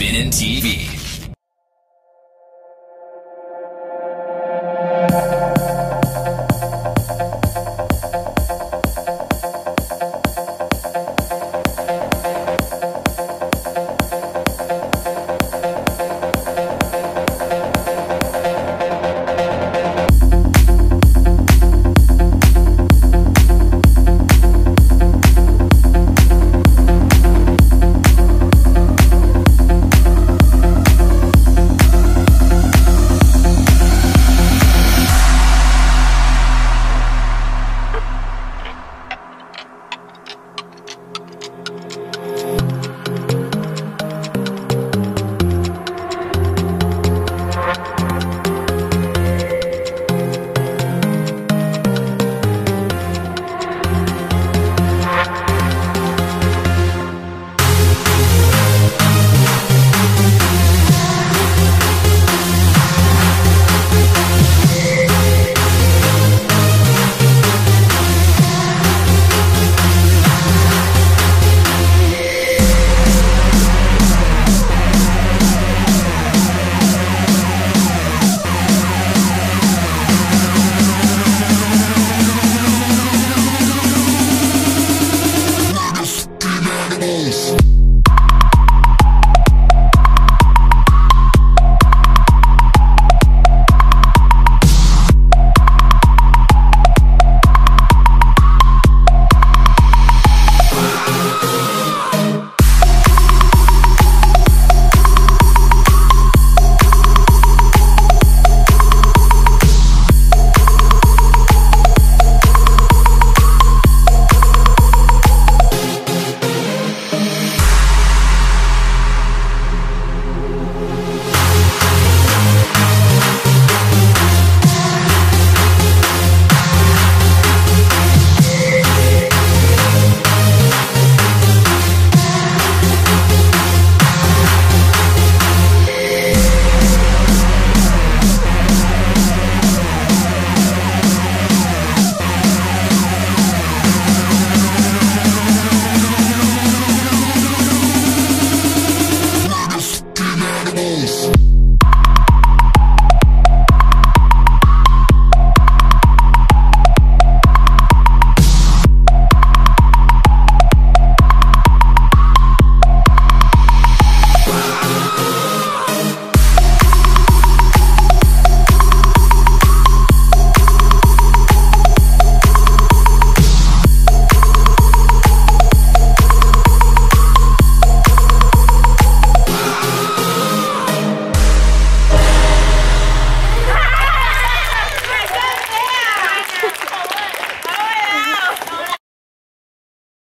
Spinning TV.